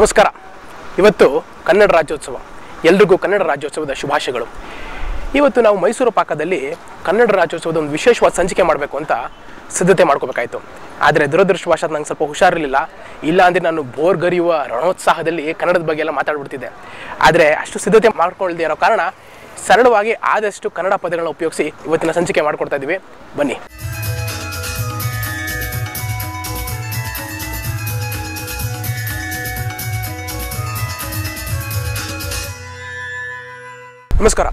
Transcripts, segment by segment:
ನಮಸ್ಕಾರ. ಇವತ್ತು ಕನ್ನಡ ರಾಜ್ಯೋತ್ಸವ. ಎಲ್ರಿಗೂ ಕನ್ನಡ ರಾಜ್ಯೋತ್ಸವದ ಶುಭಾಶಯಗಳು. ಇವತ್ತು ನಾವು ಮೈಸೂರು ಪಾಕದಲ್ಲಿ ಕನ್ನಡ ರಾಜ್ಯೋತ್ಸವದ ಒಂದು ವಿಶೇಷವಾದ ಸಂಚಿಕೆ ಮಾಡಬೇಕು ಅಂತ ಸಿದ್ಧತೆ ಮಾಡ್ಕೋಬೇಕಾಯ್ತು. ಆದರೆ ದುರದೃಷ್ಟವಶಾತ್ ನಂಗೆ ಸ್ವಲ್ಪ ಹುಷಾರಿರಲಿಲ್ಲ. ಇಲ್ಲ ಅಂದರೆ ನಾನು ಬೋರ್ಗರಿಯುವ ರಣೋತ್ಸಾಹದಲ್ಲಿ ಕನ್ನಡದ ಬಗ್ಗೆ ಎಲ್ಲ ಮಾತಾಡ್ಬಿಡ್ತಿದ್ದೆ. ಆದರೆ ಅಷ್ಟು ಸಿದ್ಧತೆ ಮಾಡ್ಕೊಳ್ಳದೆ ಇರೋ ಕಾರಣ ಸರಳವಾಗಿ ಆದಷ್ಟು ಕನ್ನಡ ಪದಗಳನ್ನ ಉಪಯೋಗಿಸಿ ಇವತ್ತಿನ ಸಂಚಿಕೆ ಮಾಡ್ಕೊಡ್ತಾ ಇದ್ದೀವಿ ಬನ್ನಿ. ನಮಸ್ಕಾರ.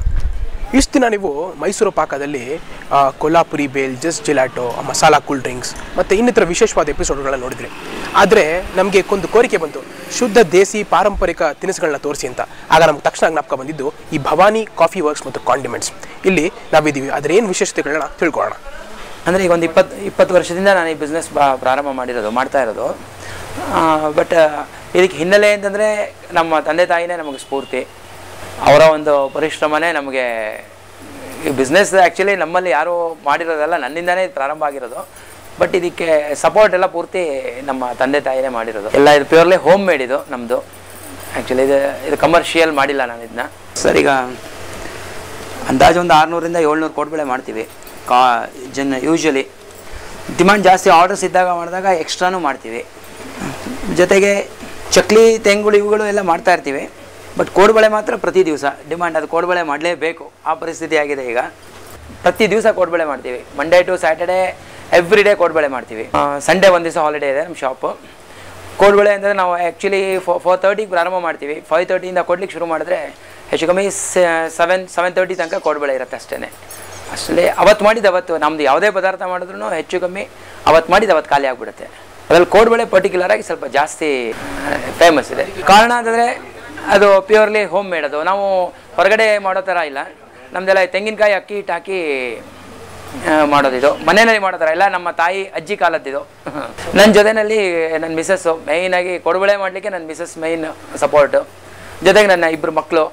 ಇಷ್ಟು ದಿನ ನೀವು Mysuru ಪಾಕದಲ್ಲಿ Kolhapuri bhel, just gelato masala cool drinks ಮತ್ತು ಇನ್ನಿತರ ವಿಶೇಷವಾದ ಎಪಿಸೋಡ್ಗಳನ್ನ ನೋಡಿದ್ರಿ. ಆದರೆ ನಮಗೆ ಒಂದು ಕೋರಿಕೆ ಬಂತು. ಶುದ್ಧ ದೇಸಿ ಪಾರಂಪರಿಕ ತಿನಿಸುಗಳನ್ನ ತೋರಿಸಿ ಅಂತ. ಆಗ ನಮ್ಗೆ ತಕ್ಷಣ ಜ್ಞಾಪಕ ಬಂದಿದ್ದು ಈ ಭವಾನಿ ಕಾಫಿ ವರ್ಕ್ಸ್ ಮತ್ತು ಕಾಂಡಿಮೆಂಟ್ಸ್. ಇಲ್ಲಿ ನಾವಿದ್ದೀವಿ. ಅದರ ಏನು ವಿಶೇಷತೆಗಳನ್ನ ತಿಳ್ಕೊಳ್ಳೋಣ. ಅಂದರೆ ಈಗ ಒಂದು ಇಪ್ಪತ್ತು ಇಪ್ಪತ್ತು ವರ್ಷದಿಂದ ನಾನು ಈ ಬಿಸ್ನೆಸ್ ಪ್ರಾರಂಭ ಮಾಡಿರೋದು, ಮಾಡ್ತಾ ಇರೋದು. ಬಟ್ ಇದಕ್ಕೆ ಹಿನ್ನೆಲೆ ಅಂತಂದರೆ ನಮ್ಮ ತಂದೆ ತಾಯಿನೇ ನಮಗೆ ಸ್ಫೂರ್ತಿ. ಅವರ ಒಂದು ಪರಿಶ್ರಮನೇ ನಮಗೆ ಈ ಬಿಸ್ನೆಸ್ ಆ್ಯಕ್ಚುಲಿ ನಮ್ಮಲ್ಲಿ ಯಾರೂ ಮಾಡಿರೋದಲ್ಲ, ನನ್ನಿಂದನೇ ಪ್ರಾರಂಭ ಆಗಿರೋದು. ಬಟ್ ಇದಕ್ಕೆ ಸಪೋರ್ಟ್ ಎಲ್ಲ ಪೂರ್ತಿ ನಮ್ಮ ತಂದೆ ತಾಯಿನೇ ಮಾಡಿರೋದು. ಎಲ್ಲ ಇದು ಪ್ಯೂರ್ಲಿ ಹೋಮ್ ಮೇಡ್ ಇದು ನಮ್ಮದು ಆ್ಯಕ್ಚುಲಿ ಇದು ಇದು ಕಮರ್ಷಿಯಲ್ ಮಾಡಿಲ್ಲ ನಾನು ಇದನ್ನ. ಸರ್, ಈಗ ಅಂದಾಜು ಒಂದು ಆರುನೂರಿಂದ ಏಳ್ನೂರು ಕೋಟಿ ಬೆಳೆ ಮಾಡ್ತೀವಿ. ಕಾ, ಜನ ಯೂಶ್ವಲಿ ಡಿಮ್ಯಾಂಡ್ ಜಾಸ್ತಿ ಆರ್ಡರ್ಸ್ ಇದ್ದಾಗ ಮಾಡಿದಾಗ ಎಕ್ಸ್ಟ್ರಾನು ಮಾಡ್ತೀವಿ. ಜೊತೆಗೆ ಚಕ್ಲಿ, ತೆಂಗುಳು ಇವುಗಳು ಎಲ್ಲ ಮಾಡ್ತಾ ಇರ್ತೀವಿ. ಬಟ್ ಕೋಡ್ಬಳೆ ಮಾತ್ರ ಪ್ರತಿ ದಿವಸ ಡಿಮ್ಯಾಂಡ್ ಅದು ಕೋಡ್ಬಳೆ ಮಾಡಲೇಬೇಕು. ಆ ಪರಿಸ್ಥಿತಿ ಆಗಿದೆ ಈಗ. ಪ್ರತಿ ದಿವಸ ಕೋಡ್ಬಳೆ ಮಾಡ್ತೀವಿ. Monday to Saturday every day kodubale ಮಾಡ್ತೀವಿ. ಸಂಡೇ ಒಂದು ದಿವಸ ಹಾಲಿಡೇ ಇದೆ ನಮ್ಮ ಶಾಪು ಕೋಡ್ಬಳೆ ಅಂದರೆ ನಾವು ಆ್ಯಕ್ಚುಲಿ ಫೋ ಫೋರ್ ತರ್ಟಿಗೆ ಪ್ರಾರಂಭ ಮಾಡ್ತೀವಿ. ಫೈವ್ ತರ್ಟಿಯಿಂದ ಕೊಡ್ಲಿಕ್ಕೆ ಶುರು ಮಾಡಿದ್ರೆ ಹೆಚ್ಚು ಕಮ್ಮಿ ಸೆವೆನ್ ಸೆವೆನ್ ತರ್ಟಿ ತನಕ ಕೋಡ್ಬಳೆ ಇರುತ್ತೆ ಅಷ್ಟೇ ಅಷ್ಟೇ ಅವತ್ತು ಮಾಡಿದ್ದು ಅವತ್ತು ನಮ್ದು ಯಾವುದೇ ಪದಾರ್ಥ ಮಾಡಿದ್ರು ಹೆಚ್ಚು ಕಮ್ಮಿ ಅವತ್ತು ಮಾಡಿದ್ದು ಅವತ್ತು ಖಾಲಿ ಆಗಿಬಿಡುತ್ತೆ. ಅದರಲ್ಲಿ ಕೋಡ್ಬಳೆ ಪರ್ಟಿಕ್ಯುಲರ್ ಆಗಿ ಸ್ವಲ್ಪ ಜಾಸ್ತಿ ಫೇಮಸ್ ಇದೆ. ಕಾರಣ ಅಂತಂದರೆ ಅದು ಪ್ಯೂರ್ಲಿ ಹೋಮ್ ಮೇಡ್ ಅದು. ನಾವು ಹೊರಗಡೆ ಮಾಡೋ ಥರ ಇಲ್ಲ. ನಮ್ಮದೆಲ್ಲ ತೆಂಗಿನಕಾಯಿ ಅಕ್ಕಿ, ಹಿಟ್ಟು ಹಾಕಿ ಮಾಡೋದು ಮಾಡೋದಿದು. ಮನೆಯಲ್ಲಿ ಮಾಡೋ ಥರ ಇಲ್ಲ. ನಮ್ಮ ತಾಯಿ, ಅಜ್ಜಿ ಕಾಲದ್ದಿದು. ನನ್ನ ಜೊತೆಯಲ್ಲಿ ನನ್ನ ಮಿಸಸ್ಸು ಮೇಯ್ನಾಗಿ ಕೊಡುಬಳೆ ಮಾಡಲಿಕ್ಕೆ ನನ್ನ ಮಿಸಸ್ ಮೈನ್ ಸಪೋರ್ಟು ಜೊತೆಗೆ ನನ್ನ ಇಬ್ಬರು ಮಕ್ಕಳು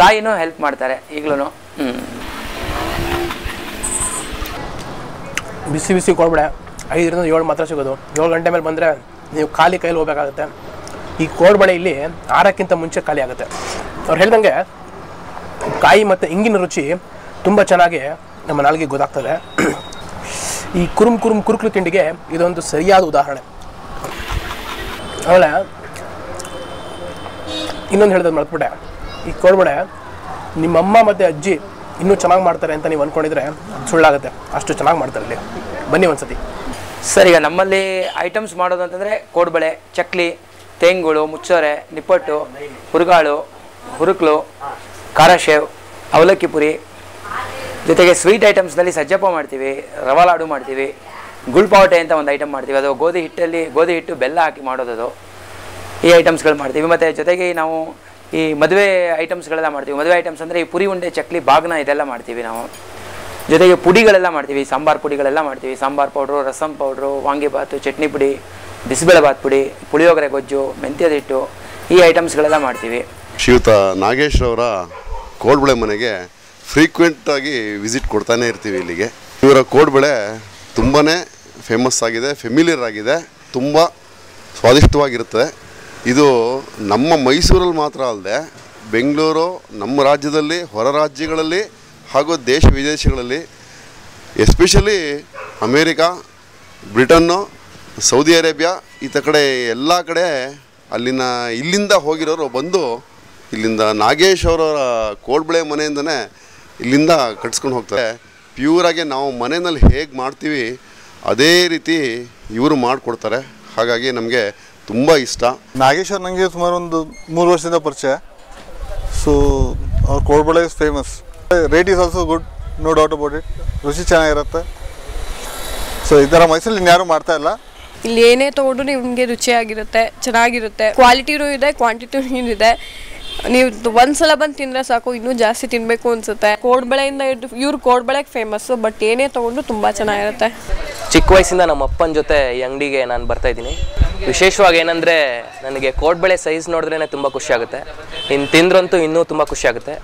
ತಾಯಿನೂ ಹೆಲ್ಪ್ ಮಾಡ್ತಾರೆ ಈಗಲೂ ಬಿಸಿ ಬಿಸಿ ಕೊಡುಬಳೆ ಐದರಿಂದ ಏಳು ಮಾತ್ರ ಸಿಗೋದು. ಏಳು ಗಂಟೆ ಮೇಲೆ ಬಂದರೆ ನೀವು ಖಾಲಿ ಕೈಲಿ ಹೋಗ್ಬೇಕಾಗುತ್ತೆ. ಈ ಕೋಡ್ಬಳೆ ಇಲ್ಲಿ ಆರಕ್ಕಿಂತ ಮುಂಚೆ ಖಾಲಿ ಆಗುತ್ತೆ. ಅವ್ರು ಹೇಳ್ದಂಗೆ ಕಾಯಿ ಮತ್ತು ಇಂಗಿನ ರುಚಿ ತುಂಬ ಚೆನ್ನಾಗಿ ನಮ್ಮ ನಾಲ್ಗೆ ಗೊತ್ತಾಗ್ತದೆ. ಈ ಕುರುಮ್ ಕುರುಮ್ ಕುರುಕ್ಲು ತಿಂಡಿಗೆ ಇದೊಂದು ಸರಿಯಾದ ಉದಾಹರಣೆ. ಆಮೇಲೆ ಇನ್ನೊಂದು ಹೇಳಿದ್ರೆ ಮರ್ತ್ಬಿಟ್ಟೆ. ಈ ಕೋಡ್ಬಳೆ ನಿಮ್ಮಮ್ಮ ಮತ್ತು ಅಜ್ಜಿ ಇನ್ನೂ ಚೆನ್ನಾಗಿ ಮಾಡ್ತಾರೆ ಅಂತ ನೀವು ಅಂದ್ಕೊಂಡಿದ್ರೆ ಸುಳ್ಳಾಗುತ್ತೆ. ಅಷ್ಟು ಚೆನ್ನಾಗಿ ಮಾಡ್ತಾರೆ ಇಲ್ಲಿ. ಬನ್ನಿ ಒಂದ್ಸತಿ. ಸರ್, ಈಗ ನಮ್ಮಲ್ಲಿ ಐಟಮ್ಸ್ ಮಾಡೋದು ಅಂತಂದರೆ ಕೋಡ್ಬಳೆ ಚಕ್ಲಿ ತೇಂಗುಳು, ಮುಚ್ಚೋರೆ, ನಿಪ್ಪಟ್ಟು, ಹುರುಗಾಳು, ಹುರುಕ್ಲು ಖಾರ ಶೇವ್ ಅವಲಕ್ಕಿ ಪುರಿ ಜೊತೆಗೆ ಸ್ವೀಟ್ ಐಟಮ್ಸ್ನಲ್ಲಿ ಸಜ್ಜಪ್ಪ ಮಾಡ್ತೀವಿ, ರವಾ ಲಾಡು ಮಾಡ್ತೀವಿ, ಗುಳ್ಪಾವಟೆ ಅಂತ ಒಂದು ಐಟಮ್ ಮಾಡ್ತೀವಿ. ಅದು ಗೋಧಿ ಹಿಟ್ಟಲ್ಲಿ, ಗೋಧಿ ಹಿಟ್ಟು ಬೆಲ್ಲ ಹಾಕಿ ಮಾಡೋದದು ಈ ಐಟಮ್ಸ್ಗಳು ಮಾಡ್ತೀವಿ. ಮತ್ತು ಜೊತೆಗೆ ನಾವು ಈ ಮದುವೆ ಐಟಮ್ಸ್ಗಳೆಲ್ಲ ಮಾಡ್ತೀವಿ. ಮದುವೆ ಐಟಮ್ಸ್ ಅಂದರೆ ಈ ಪುರಿ, ಉಂಡೆ, ಚಕ್ಲಿ, ಬಾಗ್ನ ಇದೆಲ್ಲ ಮಾಡ್ತೀವಿ ನಾವು. ಜೊತೆಗೆ ಪುಡಿಗಳೆಲ್ಲ ಮಾಡ್ತೀವಿ. ಸಾಂಬಾರ್ ಪುಡಿಗಳೆಲ್ಲ ಮಾಡ್ತೀವಿ. ಸಾಂಬಾರ್ ಪೌಡ್ರು, ರಸಂ ಪೌಡ್ರು ವಾಂಗಿಬಾತು ಚಟ್ನಿ ಪುಡಿ ಬಿಸಿಬೇಳೆಬಾತ್ ಪುಡಿ, ಪುಳಿಯೋಗರೆ ಗೊಜ್ಜು, ಮೆಂತ್ಯದ ಹಿಟ್ಟು, ಈ ಐಟಮ್ಸ್ಗಳೆಲ್ಲ ಮಾಡ್ತೀವಿ. ಶ್ರೀಯುತ, ನಾಗೇಶ್ ಅವರ ಕೋಡ್ಬಳೆ ಮನೆಗೆ ಫ್ರೀಕ್ವೆಂಟಾಗಿ ವಿಸಿಟ್ ಕೊಡ್ತಾನೆ ಇರ್ತೀವಿ ಇಲ್ಲಿಗೆ. ಇವರ ಕೋಡ್ಬಳೆ ತುಂಬಾ ಫೇಮಸ್ ಆಗಿದೆ ಫೆಮಿಲಿಯರ್ ಆಗಿದೆ, ತುಂಬ ಸ್ವಾದಿಷ್ಟವಾಗಿರುತ್ತೆ. ಇದು ನಮ್ಮ ಮೈಸೂರಲ್ಲಿ ಮಾತ್ರ ಅಲ್ಲದೆ ಬೆಂಗಳೂರು, ನಮ್ಮ ರಾಜ್ಯದಲ್ಲಿ, ಹೊರ ರಾಜ್ಯಗಳಲ್ಲಿ ಹಾಗೂ ದೇಶ ವಿದೇಶಗಳಲ್ಲಿ especially America, Britain Saudi Arabia, ಈತ ಕಡೆ ಎಲ್ಲ ಕಡೆ ಅಲ್ಲಿನ, ಇಲ್ಲಿಂದ ಹೋಗಿರೋರು ಬಂದು ಇಲ್ಲಿಂದ ನಾಗೇಶ್ ಅವರ ಕೋಡ್ಬಳೆ ಮನೆಯಿಂದನೇ ಇಲ್ಲಿಂದ ಕಟ್ಸ್ಕೊಂಡು ಹೋಗ್ತಾರೆ. ಪ್ಯೂರಾಗಿ ನಾವು ಮನೆಯಲ್ಲಿ ಹೇಗೆ ಮಾಡ್ತೀವಿ, ಅದೇ ರೀತಿ ಇವರು ಮಾಡಿಕೊಡ್ತಾರೆ. ಹಾಗಾಗಿ ನಮಗೆ ತುಂಬ ಇಷ್ಟ. ನಾಗೇಶ್ ಅವ್ರು ನನಗೆ ಸುಮಾರು ಒಂದು ಮೂರು ವರ್ಷದಿಂದ ಪರಿಚಯ. ಸೊ ಅವ್ರ kodubale is famous rate is also good no doubt about it ರುಚಿ ಚೆನ್ನಾಗಿರುತ್ತೆ. ಸೊ ಈ ಥರ ಮೈಸೂರಲ್ಲಿ ಇನ್ಯಾರು ಮಾಡ್ತಾ ಇಲ್ಲ ಏನೇ ತೊಗೊಂಡ್ರು ನಿಮಗೆ ರುಚಿಯಾಗಿರುತ್ತೆ ಚೆನ್ನಾಗಿರುತ್ತೆ. ಕ್ವಾಲಿಟಿನೂ ಇದೆ ಕ್ವಾಂಟಿಟಿನೂ ಇದೆ. ನೀವು ಒಂದ್ಸಲ ಬಂದು ತಿಂದ್ರೆ ಸಾಕು ಇನ್ನೂ ಜಾಸ್ತಿ ತಿನ್ನಬೇಕು ಅನ್ಸುತ್ತೆ. ಕೋಡ್ಬಳೆಯಿಂದ ಹಿಡಿದು ಇವ್ರು ಕೋಡ್ಬಳೆಗೆ ಫೇಮಸ್ಸು ಬಟ್ ಏನೇ ತೊಗೊಂಡ್ರು ತುಂಬ ಚೆನ್ನಾಗಿರುತ್ತೆ. ಚಿಕ್ಕ ವಯಸ್ಸಿಂದ ನಮ್ಮ ಅಪ್ಪನ ಜೊತೆ ಈ ಅಂಗಡಿಗೆ ನಾನು ಬರ್ತಾ ಇದ್ದೀನಿ. ವಿಶೇಷವಾಗಿ ಏನಂದರೆ ನನಗೆ ಕೋಡ್ಬಳೆ ಸೈಜ್ ನೋಡಿದ್ರೇ ತುಂಬ ಖುಷಿ ಆಗುತ್ತೆ. ಇನ್ನು ತಿಂದ್ರಂತೂ ಇನ್ನೂ ತುಂಬ ಖುಷಿ ಆಗುತ್ತೆ.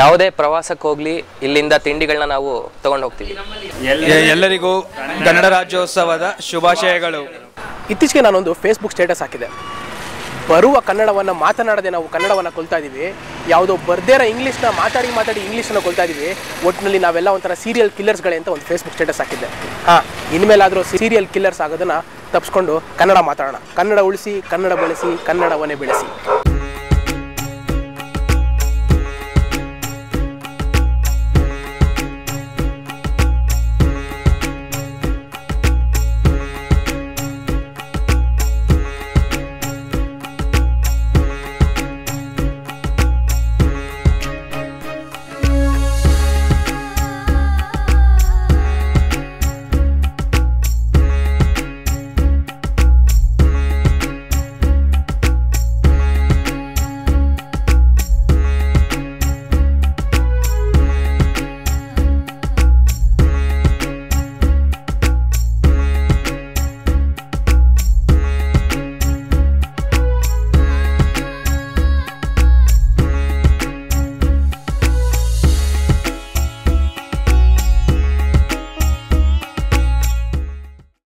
ಯಾವುದೇ ಪ್ರವಾಸಕ್ಕೆ ಹೋಗಲಿ ಇಲ್ಲಿಂದ ತಿಂಡಿಗಳನ್ನ ನಾವು ತಗೊಂಡು ಹೋಗ್ತೀವಿ ಎಲ್ಲರಿಗೂ ಕನ್ನಡ ರಾಜ್ಯೋತ್ಸವದ ಶುಭಾಶಯಗಳು. ಇತ್ತೀಚೆಗೆ ನಾನೊಂದು ಫೇಸ್ಬುಕ್ ಸ್ಟೇಟಸ್ ಹಾಕಿದೆ. ಬರುವ ಕನ್ನಡವನ್ನು ಮಾತನಾಡದೆ ನಾವು ಕನ್ನಡವನ್ನು ಕೊಲ್ತಾ ಇದ್ದೀವಿ ಯಾವುದೋ ಬರ್ದೇ ಇರೋ ಇಂಗ್ಲೀಷ್ನ ಮಾತಾಡಿ ಮಾತಾಡಿ ಇಂಗ್ಲೀಷನ್ನು ಕೊಲ್ತಾ ಇದ್ದೀವಿ ಒಟ್ಟಿನಲ್ಲಿ ನಾವೆಲ್ಲ ಒಂಥರ ಸೀರಿಯಲ್ ಕಿಲ್ಲರ್ಸ್ಗಳೇ ಅಂತ ಒಂದು ಫೇಸ್ಬುಕ್ ಸ್ಟೇಟಸ್ ಹಾಕಿದ್ದೆ. ಹಾಂ, ಇನ್ಮೇಲಾದರೂ ಸೀರಿಯಲ್ ಕಿಲ್ಲರ್ಸ್ ಆಗೋದನ್ನು ತಪ್ಪಿಸ್ಕೊಂಡು ಕನ್ನಡ ಮಾತಾಡೋಣ. ಕನ್ನಡ ಉಳಿಸಿ, ಕನ್ನಡ ಬಳಸಿ, ಕನ್ನಡವನ್ನೇ ಬೆಳೆಸಿ.